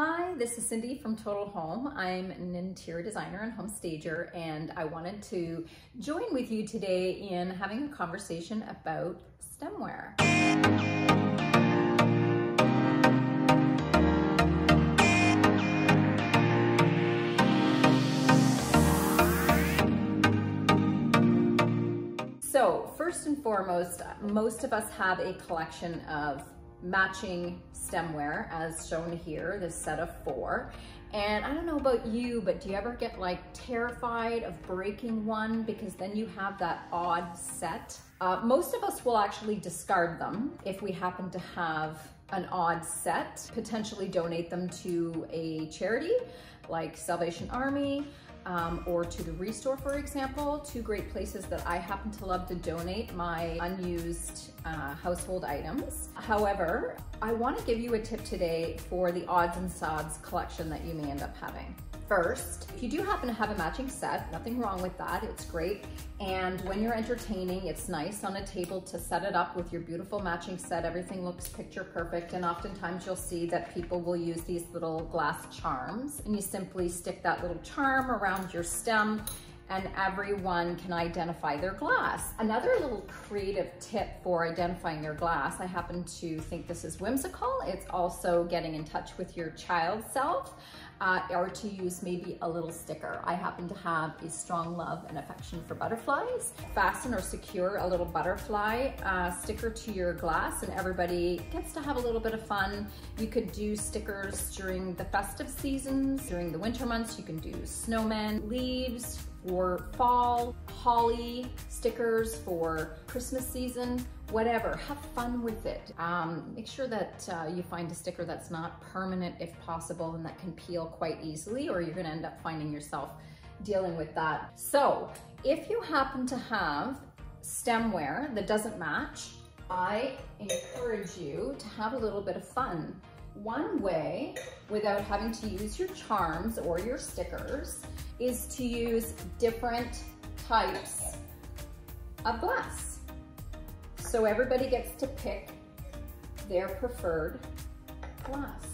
Hi, this is Cindy from Total Home. I'm an interior designer and home stager, and I wanted to join with you today in having a conversation about stemware. So first and foremost, most of us have a collection of matching stemware as shown here, this set of four. And I don't know about you, but do you ever get like terrified of breaking one because then you have that odd set? Uh, most of us will actually discard them if we happen to have an odd set, potentially donate them to a charity like Salvation Army, um, or to the ReStore, for example, two great places that I happen to love to donate my unused uh, household items. However, I wanna give you a tip today for the odds and sods collection that you may end up having. First, if you do happen to have a matching set, nothing wrong with that, it's great. And when you're entertaining, it's nice on a table to set it up with your beautiful matching set. Everything looks picture perfect. And oftentimes you'll see that people will use these little glass charms and you simply stick that little charm around your stem and everyone can identify their glass. Another little creative tip for identifying your glass, I happen to think this is whimsical. It's also getting in touch with your child self uh, or to use maybe a little sticker. I happen to have a strong love and affection for butterflies. Fasten or secure a little butterfly uh, sticker to your glass and everybody gets to have a little bit of fun. You could do stickers during the festive seasons. During the winter months, you can do snowmen, leaves, for fall, holly stickers for Christmas season, whatever, have fun with it. Um, make sure that uh, you find a sticker that's not permanent if possible and that can peel quite easily or you're gonna end up finding yourself dealing with that. So if you happen to have stemware that doesn't match, I encourage you to have a little bit of fun. One way, without having to use your charms or your stickers, is to use different types of glass. So everybody gets to pick their preferred glass.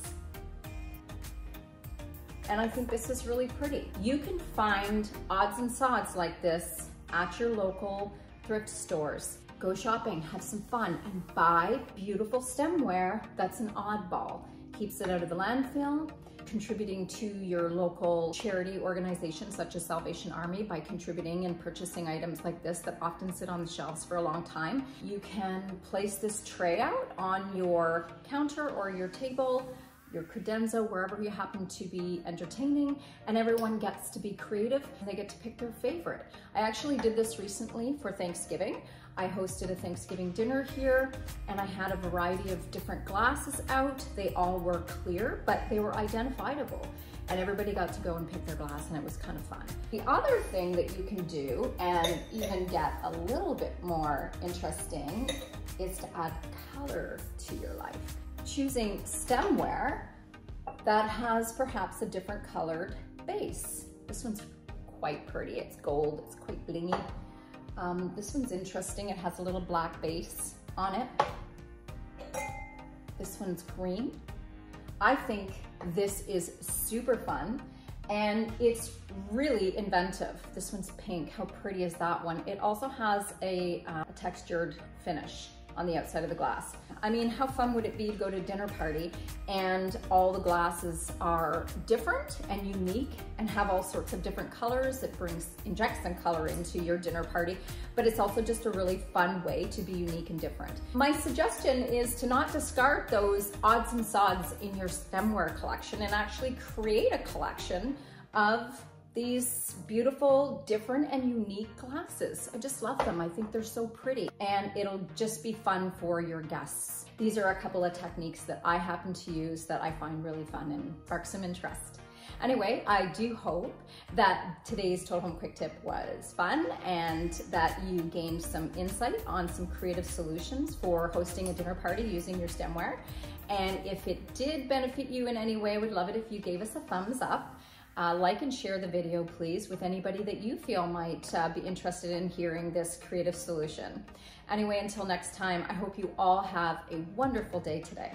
And I think this is really pretty. You can find odds and sods like this at your local thrift stores. Go shopping, have some fun, and buy beautiful stemware that's an oddball. Keeps it out of the landfill, contributing to your local charity organization such as Salvation Army by contributing and purchasing items like this that often sit on the shelves for a long time. You can place this tray out on your counter or your table your credenza, wherever you happen to be entertaining, and everyone gets to be creative and they get to pick their favorite. I actually did this recently for Thanksgiving. I hosted a Thanksgiving dinner here and I had a variety of different glasses out. They all were clear, but they were identifiable and everybody got to go and pick their glass and it was kind of fun. The other thing that you can do and even get a little bit more interesting is to add color to your life. Choosing stemware that has perhaps a different colored base. This one's quite pretty. It's gold, it's quite blingy. Um, this one's interesting. It has a little black base on it. This one's green. I think this is super fun and it's really inventive. This one's pink. How pretty is that one? It also has a, uh, a textured finish on the outside of the glass. I mean, how fun would it be to go to a dinner party and all the glasses are different and unique and have all sorts of different colors. It brings, injects some color into your dinner party, but it's also just a really fun way to be unique and different. My suggestion is to not discard those odds and sods in your stemware collection and actually create a collection of these beautiful, different and unique glasses. I just love them. I think they're so pretty and it'll just be fun for your guests. These are a couple of techniques that I happen to use that I find really fun and spark some interest. Anyway, I do hope that today's Total Home Quick Tip was fun and that you gained some insight on some creative solutions for hosting a dinner party using your stemware. And if it did benefit you in any way, I would love it if you gave us a thumbs up. Uh, like and share the video, please, with anybody that you feel might uh, be interested in hearing this creative solution. Anyway, until next time, I hope you all have a wonderful day today.